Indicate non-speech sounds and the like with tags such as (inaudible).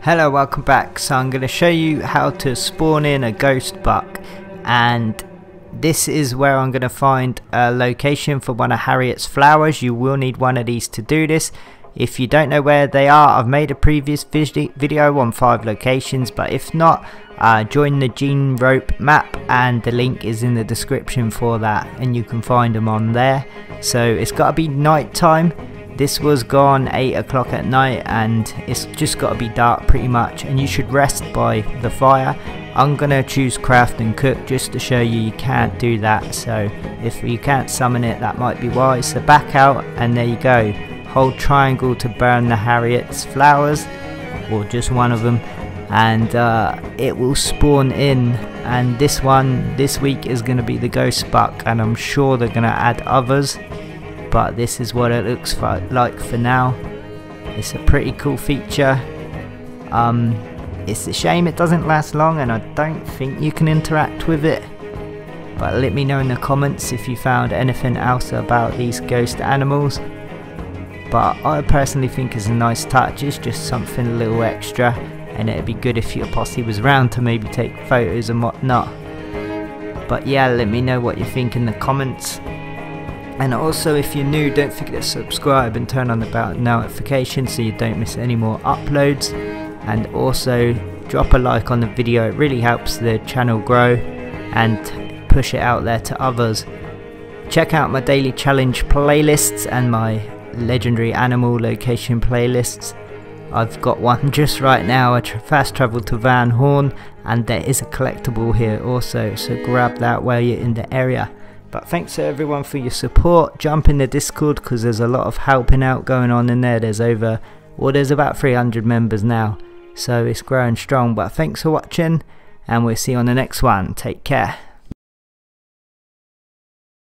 Hello, welcome back. So I'm going to show you how to spawn in a ghost buck and this is where I'm going to find a location for one of Harriet's flowers. You will need one of these to do this. If you don't know where they are, I've made a previous video on five locations, but if not, uh, join the Jean Ropke map and the link is in the description for that and you can find them on there. So it's got to be night time this was gone 8 o'clock at night and it's just got to be dark pretty much and you should rest by the fire. I'm going to choose craft and cook just to show you you can't do that so if you can't summon it that might be why. So back out and there you go. Hold triangle to burn the Harriet's flowers or just one of them and uh, it will spawn in and this one this week is going to be the ghost buck and I'm sure they're going to add others but this is what it looks for, like for now. It's a pretty cool feature. Um, it's a shame it doesn't last long and I don't think you can interact with it. But let me know in the comments if you found anything else about these ghost animals. But I personally think it's a nice touch it's just something a little extra and it'd be good if your posse was around to maybe take photos and whatnot. But yeah let me know what you think in the comments and also if you're new don't forget to subscribe and turn on the bell notification so you don't miss any more uploads. And also drop a like on the video. It really helps the channel grow and push it out there to others. Check out my daily challenge playlists and my legendary animal location playlists. I've got one (laughs) just right now, I fast travel to Van Horn, and there is a collectible here also, so grab that while you're in the area. But thanks to everyone for your support. Jump in the Discord because there's a lot of helping out going on in there. There's over, well, there's about 300 members now. So it's growing strong. But thanks for watching and we'll see you on the next one. Take care.